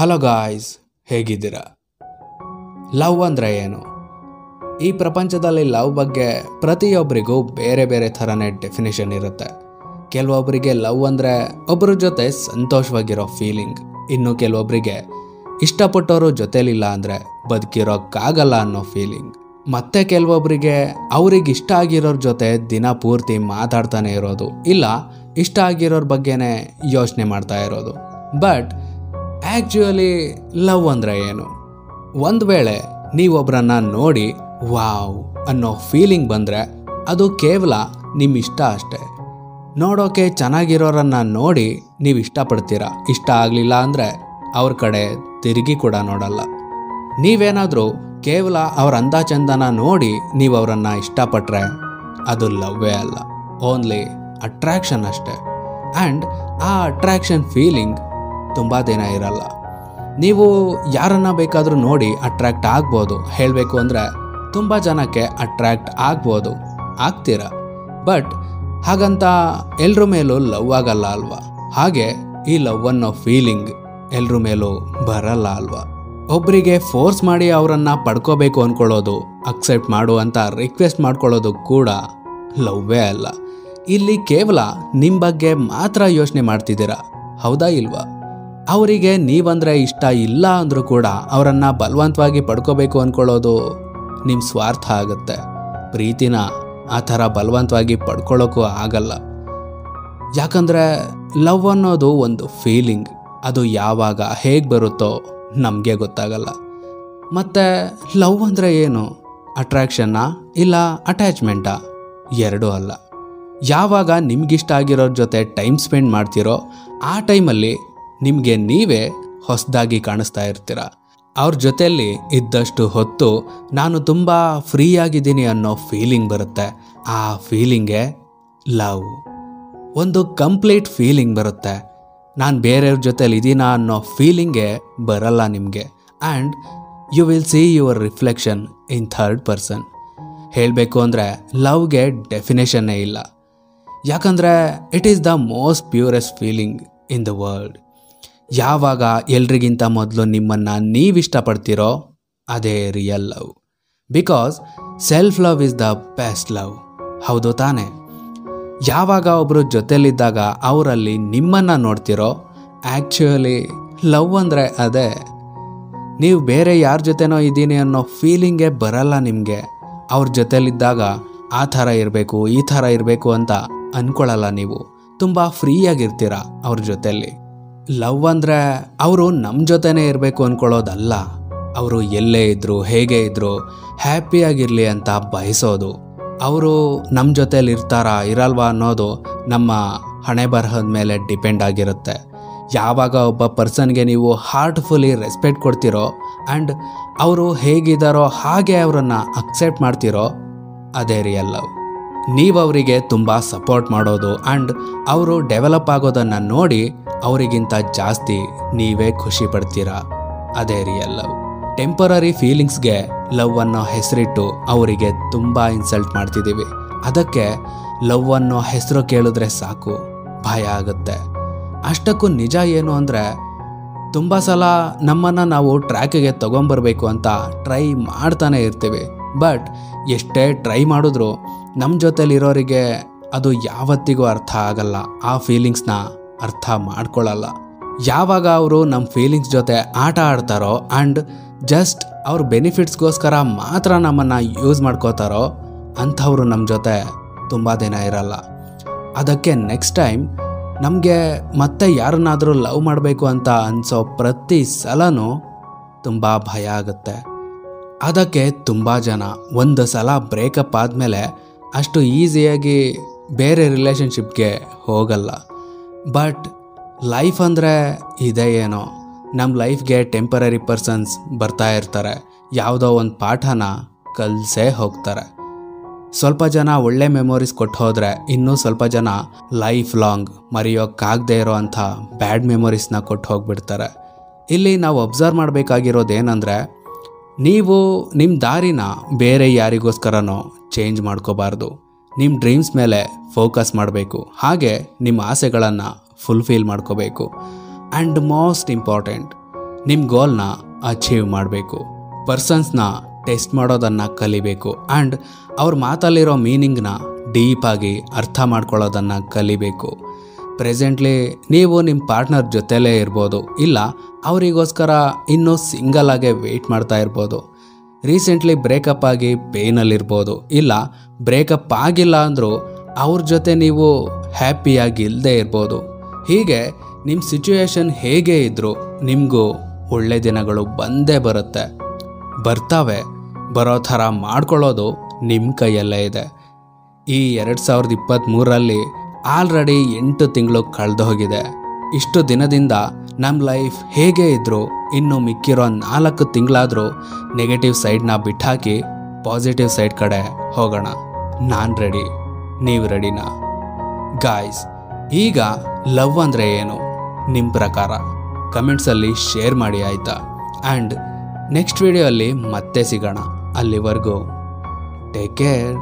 Hello guys ಹೇಗಿದ್ದೀರಾ? Love ಅಂದರೆ ಏನು? ಈ ಪ್ರಪಂಚದಲ್ಲಿ ಲವ್ ಬಗ್ಗೆ ಪ್ರತಿಯೊಬ್ಬರಿಗೂ ಬೇರೆ ಬೇರೆ ಥರನೇ ಡೆಫಿನೇಷನ್ ಇರುತ್ತೆ. ಕೆಲವೊಬ್ಬರಿಗೆ ಲವ್ ಅಂದರೆ ಒಬ್ಬರ ಜೊತೆ ಸಂತೋಷವಾಗಿರೋ ಫೀಲಿಂಗ್ ಇನ್ನು ಕೆಲವೊಬ್ಬರಿಗೆ ಇಷ್ಟಪಟ್ಟವರು ಜೊತೆಲಿಲ್ಲ ಅಂದರೆ ಬದುಕಿರೋಕ್ಕಾಗಲ್ಲ ಅನ್ನೋ ಫೀಲಿಂಗ್ ಮತ್ತೆ ಕೆಲವೊಬ್ಬರಿಗೆ ಅವ್ರಿಗೆ ಇಷ್ಟ ಆಗಿರೋರ ಜೊತೆ ದಿನ ಪೂರ್ತಿ ಮಾತಾಡ್ತಾನೆ ಇರೋದು ಇಲ್ಲ ಇಷ್ಟ ಆಗಿರೋರ ಬಗ್ಗೆನೇ ಯೋಚನೆ ಮಾಡ್ತಾ ಇರೋದು. ಬಟ್ ಆ್ಯಕ್ಚುಯಲಿ ಲವ್ ಅಂದರೆ ಏನು? ಒಂದು ವೇಳೆ ನೀವೊಬ್ಬರನ್ನ ನೋಡಿ, ವಾವ್ ಅನ್ನೋ ಫೀಲಿಂಗ್ ಬಂದರೆ ಅದು ಕೇವಲ ನಿಮ್ಮ ಇಷ್ಟ ಅಷ್ಟೇ. ನೋಡೋಕೆ ಚೆನ್ನಾಗಿರೋರನ್ನ ನೋಡಿ ನೀವು ಇಷ್ಟಪಡ್ತೀರಾ? ಇಷ್ಟ ಆಗಲಿಲ್ಲ ಅಂದರೆ ಅವ್ರ ಕಡೆ ತಿರುಗಿ ಕೂಡ ನೋಡಲ್ಲ. ನೀವೇನಾದರೂ ಕೇವಲ ಅವರ ಅಂದ ಚಂದನ ನೋಡಿ ನೀವು ಅವರನ್ನ ಇಷ್ಟಪಟ್ಟರೆ ಅದು ಲವ್ವೇ ಅಲ್ಲ ಓನ್ಲಿ ಅಟ್ರಾಕ್ಷನ್ ಅಷ್ಟೇ. ಆ್ಯಂಡ್ ಆ ಅಟ್ರಾಕ್ಷನ್ ಫೀಲಿಂಗ್ ತುಂಬ ದಿನ ಇರಲ್ಲ. ನೀವು ಯಾರನ್ನ ಬೇಕಾದರೂ ನೋಡಿ ಅಟ್ರಾಕ್ಟ್ ಆಗ್ಬೋದು. ಹೇಳಬೇಕು ಅಂದರೆ ತುಂಬ ಜನಕ್ಕೆ ಅಟ್ರ್ಯಾಕ್ಟ್ ಆಗ್ಬೋದು. ಆಗ್ತೀರ? ಬಟ್ ಹಾಗಂತ ಎಲ್ರ ಮೇಲೂ ಲವ್ ಆಗಲ್ಲ ಅಲ್ವಾ? ಹಾಗೆ ಈ ಲವ್ ಅನ್ನೋ ಫೀಲಿಂಗ್ ಎಲ್ರ ಮೇಲೂ ಬರಲ್ಲ ಅಲ್ವಾ? ಒಬ್ಬರಿಗೆ ಫೋರ್ಸ್ ಮಾಡಿ ಅವರನ್ನ ಪಡ್ಕೋಬೇಕು ಅಂದ್ಕೊಳ್ಳೋದು ಅಕ್ಸೆಪ್ಟ್ ಮಾಡು ಅಂತ ರಿಕ್ವೆಸ್ಟ್ ಮಾಡ್ಕೊಳ್ಳೋದು ಕೂಡ ಲವ್ವೇ ಅಲ್ಲ. ಇಲ್ಲಿ ಕೇವಲ ನಿಮ್ಮ ಬಗ್ಗೆ ಮಾತ್ರ ಯೋಚನೆ ಮಾಡ್ತಿದ್ದೀರಾ? ಹೌದಾ ಇಲ್ವಾ? ಅವರಿಗೆ ನೀವಂದ್ರೆ ಇಷ್ಟ ಇಲ್ಲ ಅಂದರೂ ಕೂಡ ಅವರನ್ನು ಬಲವಂತವಾಗಿ ಪಡ್ಕೋಬೇಕು ಅಂದ್ಕೊಳ್ಳೋದು ನಿಮ್ಮ ಸ್ವಾರ್ಥ ಆಗುತ್ತೆ. ಪ್ರೀತಿನ ಆ ಥರ ಬಲವಂತವಾಗಿ ಪಡ್ಕೊಳ್ಳೋಕ್ಕೂ ಆಗಲ್ಲ. ಯಾಕಂದರೆ ಲವ್ ಅನ್ನೋದು ಒಂದು ಫೀಲಿಂಗ್. ಅದು ಯಾವಾಗ ಹೇಗೆ ಬರುತ್ತೋ ನಮಗೆ ಗೊತ್ತಾಗಲ್ಲ. ಮತ್ತು ಲವ್ ಅಂದರೆ ಏನು? ಅಟ್ರಾಕ್ಷನ್ನಾ ಇಲ್ಲ ಅಟ್ಯಾಚ್ಮೆಂಟಾ? ಎರಡೂ ಅಲ್ಲ. ಯಾವಾಗ ನಿಮ್ಗಿಷ್ಟ ಆಗಿರೋರ ಜೊತೆ ಟೈಮ್ ಸ್ಪೆಂಡ್ ಮಾಡ್ತಿರೋ ಆ ಟೈಮಲ್ಲಿ ನಿಮಗೆ ನೀವೇ ಹೊಸದಾಗಿ ಕಾಣಿಸ್ತಾ ಇರ್ತೀರ? ಅವ್ರ ಜೊತೆಯಲ್ಲಿ ಇದ್ದಷ್ಟು ಹೊತ್ತು ನಾನು ತುಂಬ ಫ್ರೀ ಆಗಿದ್ದೀನಿ ಅನ್ನೋ ಫೀಲಿಂಗ್ ಬರುತ್ತೆ. ಆ ಫೀಲಿಂಗೇ ಲವ್. ಒಂದು ಕಂಪ್ಲೀಟ್ ಫೀಲಿಂಗ್ ಬರುತ್ತೆ. ನಾನು ಬೇರೆಯವ್ರ ಜೊತೆಲಿ ಇದ್ದೀನಾ ಅನ್ನೋ ಫೀಲಿಂಗೇ ಬರಲ್ಲ ನಿಮಗೆ. And you will see your reflection in third person. ಹೇಳಬೇಕು ಅಂದರೆ ಲವ್ಗೆ ಡೆಫಿನೇಷನ್ನೇ ಇಲ್ಲ. ಯಾಕಂದರೆ it is the most purest feeling in the world. ಯಾವಾಗ ಎಲ್ರಿಗಿಂತ ಮೊದಲು ನಿಮ್ಮನ್ನು ನೀವಿಷ್ಟಪಡ್ತೀರೋ ಅದೇ real love because self love is the best love ಹೌದು ತಾನೆ. ಯಾವಾಗ ಒಬ್ಬರು ಜೊತೆಲಿದ್ದಾಗ ಅವರಲ್ಲಿ ನಿಮ್ಮನ್ನು ನೋಡ್ತಿರೋ ಆ್ಯಕ್ಚುಯಲಿ ಲವ್ ಅಂದರೆ ಅದೇ. ನೀವು ಬೇರೆ ಯಾರ ಜೊತೆನೋ ಇದ್ದೀನಿ ಅನ್ನೋ ಫೀಲಿಂಗೇ ಬರಲ್ಲ ನಿಮಗೆ. ಅವ್ರ ಜೊತೆಲಿದ್ದಾಗ ಆ ಥರ ಇರಬೇಕು, ಈ ಥರ ಇರಬೇಕು ಅಂತ ಅಂದ್ಕೊಳ್ಳಲ್ಲ ನೀವು. ತುಂಬ ಫ್ರೀಯಾಗಿರ್ತೀರ ಅವ್ರ ಜೊತೆಲಿ. ಲವ್ ಅಂದರೆ ಅವರು ನಮ್ಮ ಜೊತೆನೇ ಇರಬೇಕು ಅಂದ್ಕೊಳ್ಳೋದಲ್ಲ ಅವರು ಎಲ್ಲೇ ಇದ್ದರು ಹೇಗೆ ಇದ್ದರು ಹ್ಯಾಪಿಯಾಗಿರಲಿ ಅಂತ ಬಯಸೋದು. ಅವರು ನಮ್ಮ ಜೊತೇಲಿ ಇರ್ತಾರಾ, ಇರಲ್ವಾ ಅನ್ನೋದು ನಮ್ಮ ಹಣೆ ಬರಹದ ಮೇಲೆ ಡಿಪೆಂಡ್ ಆಗಿರುತ್ತೆ. ಯಾವಾಗ ಒಬ್ಬ ಪರ್ಸನ್ಗೆ ನೀವು ಹಾರ್ಟ್ಫುಲಿ ರೆಸ್ಪೆಕ್ಟ್ ಕೊಡ್ತೀರೋ ಆ್ಯಂಡ್ ಅವರು ಹೇಗಿದ್ದಾರೋ ಹಾಗೆ ಅವರನ್ನು ಅಕ್ಸೆಪ್ಟ್ ಮಾಡ್ತೀರೋ, ಅದೇ ರಿಯಲ್ ಲವ್ ನೀವು ಅವರಿಗೆ ತುಂಬ ಸಪೋರ್ಟ್ ಮಾಡೋದು ಆ್ಯಂಡ್ ಅವರು ಡೆವಲಪ್ ಆಗೋದನ್ನು ನೋಡಿ ಅವರಿಗಿಂತ ಜಾಸ್ತಿ ನೀವೇ ಖುಷಿ ಪಡ್ತೀರಾ? ಅದೇ ರಿಯಲ್ ಲವ್ ಟೆಂಪರರಿ ಫೀಲಿಂಗ್ಸ್ಗೆ ಲವ್ ಅನ್ನೋ ಹೆಸರಿಟ್ಟು ಅವರಿಗೆ ತುಂಬ ಇನ್ಸಲ್ಟ್ ಮಾಡ್ತಿದ್ದೀವಿ ಅದಕ್ಕೆ ಲವ್ ಅನ್ನೋ ಹೆಸರು ಕೇಳಿದ್ರೆ ಸಾಕು, ಭಯ ಆಗುತ್ತೆ. ಅಷ್ಟಕ್ಕೂ ನಿಜ ಏನು ಅಂದರೆ, ತುಂಬ ಸಲ ನಮ್ಮನ್ನು ನಾವು ಟ್ರ್ಯಾಕಿಗೆ ತೊಗೊಂಬರ್ಬೇಕು ಅಂತ ಟ್ರೈ ಮಾಡ್ತಾನೆ ಇರ್ತೀವಿ. ಬಟ್ ಎಷ್ಟೇ ಟ್ರೈ ಮಾಡಿದ್ರು ನಮ್ಮ ಜೊತೆಲಿರೋರಿಗೆ ಅದು ಯಾವತ್ತಿಗೂ ಅರ್ಥ ಆಗಲ್ಲ. ಆ ಫೀಲಿಂಗ್ಸ್ನ ಅರ್ಥ ಮಾಡ್ಕೊಳ್ಳಲ್ಲ ಯಾವಾಗ ಅವರು ನಮ್ಮ ಫೀಲಿಂಗ್ಸ್ ಜೊತೆ ಆಟ ಆಡ್ತಾರೋ ಆ್ಯಂಡ್ ಜಸ್ಟ್ ಅವ್ರ ಬೆನಿಫಿಟ್ಸ್ಗೋಸ್ಕರ ಮಾತ್ರ ನಮ್ಮನ್ನು ಯೂಸ್ ಮಾಡ್ಕೋತಾರೋ ಅಂಥವ್ರು ನಮ್ಮ ಜೊತೆ ತುಂಬ ದಿನ ಇರಲ್ಲ. ಅದಕ್ಕೆ ನೆಕ್ಸ್ಟ್ ಟೈಮ್ ನಮಗೆ ಮತ್ತೆ ಯಾರನ್ನಾದರೂ ಲವ್ ಮಾಡಬೇಕು ಅಂತ ಅನಿಸೋ ಪ್ರತಿ ಸಲನೂ ತುಂಬ ಭಯ ಆಗುತ್ತೆ. ಅದಕ್ಕೆ ತುಂಬ ಜನ. ಒಂದು ಸಲ ಬ್ರೇಕಪ್ ಆದಮೇಲೆ ಅಷ್ಟು ಈಸಿಯಾಗಿ ಬೇರೆ ರಿಲೇಷನ್ಶಿಪ್ಗೆ ಹೋಗಲ್ಲ. ಬಟ್ ಲೈಫ್ ಅಂದರೆ ಇದೇ ಏನೋ. ನಮ್ಮ ಲೈಫ್ಗೆ ಟೆಂಪರರಿ ಪರ್ಸನ್ಸ್ ಬರ್ತಾ ಇರ್ತಾರೆ. ಯಾವುದೋ ಒಂದು ಪಾಠನ ಕಲಿಸೇ ಹೋಗ್ತಾರೆ. ಸ್ವಲ್ಪ ಜನ ಒಳ್ಳೆ ಮೆಮೊರೀಸ್ ಕೊಟ್ಟು ಹೋದರೆ ಇನ್ನೂ ಸ್ವಲ್ಪ ಜನ ಲೈಫ್ ಲಾಂಗ್ ಮರೆಯೋಕ್ಕಾಗದೇ ಇರೋ ಅಂಥ ಬ್ಯಾಡ್ ಮೆಮೊರೀಸ್ನ ಕೊಟ್ಟು ಹೋಗ್ಬಿಡ್ತಾರೆ. ಇಲ್ಲಿ ನಾವು ಅಬ್ಸರ್ವ್ ಮಾಡಬೇಕಾಗಿರೋದೇನೆಂದರೆ ನೀವು ನಿಮ್ಮ ದಾರಿನ ಬೇರೆ ಯಾರಿಗೋಸ್ಕರನೋ ಚೇಂಜ್ ಮಾಡ್ಕೋಬಾರ್ದು. ನಿಮ್ಮ ಡ್ರೀಮ್ಸ್ ಮೇಲೆ ಫೋಕಸ್ ಮಾಡಬೇಕು. ಹಾಗೆ ನಿಮ್ಮ ಆಸೆಗಳನ್ನು ಫುಲ್ಫಿಲ್ ಮಾಡ್ಕೋಬೇಕು. ಆ್ಯಂಡ್ ಮೋಸ್ಟ್ ಇಂಪಾರ್ಟೆಂಟ್ ನಿಮ್ಮ ಗೋಲ್ನ ಅಚೀವ್ ಮಾಡಬೇಕು. ಪರ್ಸನ್ಸ್ನ ಟೆಸ್ಟ್ ಮಾಡೋದನ್ನು ಕಲಿಬೇಕು. ಆ್ಯಂಡ್ ಅವ್ರ ಮಾತಲ್ಲಿರೋ ಮೀನಿಂಗ್ನ ಡೀಪಾಗಿ ಅರ್ಥ ಮಾಡ್ಕೊಳ್ಳೋದನ್ನು ಕಲಿಬೇಕು. ಪ್ರೆಸೆಂಟ್ಲಿ ನೀವು ನಿಮ್ಮ ಪಾರ್ಟ್ನರ್ ಜೊತೆಲೇ ಇರ್ಬೋದು. ಇಲ್ಲ, ಅವರಿಗೋಸ್ಕರ ಇನ್ನೂ ಸಿಂಗಲ್ ಆಗೇ ವೆಯ್ಟ್ ಮಾಡ್ತಾ ಇರ್ಬೋದು. ರೀಸೆಂಟ್ಲಿ ಬ್ರೇಕಪ್ ಆಗಿ ಪೇಯ್ನಲ್ಲಿರ್ಬೋದು ಇಲ್ಲ ಬ್ರೇಕಪ್ ಆಗಿಲ್ಲ ಅಂದರೂ ಅವ್ರ ಜೊತೆ ನೀವು ಹ್ಯಾಪಿಯಾಗಿ ಇಲ್ಲದೆ ಇರ್ಬೋದು. ಹೀಗೆ ನಿಮ್ಮ ಸಿಚುವೇಶನ್ ಹೇಗೆ ಇದ್ದರೂ ನಿಮಗೂ ಒಳ್ಳೆ ದಿನಗಳು ಬಂದೇ ಬರುತ್ತೆ. ಬರ್ತಾವೆ, ಬರೋ ಥರ ಮಾಡ್ಕೊಳ್ಳೋದು ನಿಮ್ಮ ಕೈಯಲ್ಲೇ ಇದೆ. ಈ ಎರಡು ಸಾವಿರದ ಇಪ್ಪತ್ತ್ಮೂರರಲ್ಲಿ ಆಲ್ರೆಡಿ ಎಂಟು ತಿಂಗಳು ಕಳೆದು ಹೋಗಿದೆ. ಇಷ್ಟು ದಿನದಿಂದ ನಮ್ಮ ಲೈಫ್ ಹೇಗೆ ಇದ್ದರೂ ಇನ್ನು ಮಿಕ್ಕಿರೋ ನಾಲ್ಕು ತಿಂಗಳಾದರೂ ನೆಗೆಟಿವ್ ಸೈಡ್ನ ಬಿಟ್ಟಾಕಿ ಪಾಸಿಟಿವ್ ಸೈಡ್ ಕಡೆ ಹೋಗೋಣ. ನಾನು ರೆಡಿ, ನೀವು ರೆಡಿನಾ? ಗಾಯ್ಸ್, ಈಗ ಲವ್ ಅಂದರೆ ಏನು? ನಿಮ್ಮ ಪ್ರಕಾರ? ಕಮೆಂಟ್ಸಲ್ಲಿ ಶೇರ್ ಮಾಡಿ ಆಯಿತಾ? ಆ್ಯಂಡ್ ನೆಕ್ಸ್ಟ್ ವಿಡಿಯೋ ಅಲ್ಲಿ ಮತ್ತೆ ಸಿಗೋಣ. ಅಲ್ಲಿವರೆಗೂ, ಟೇಕ್ ಕೇರ್.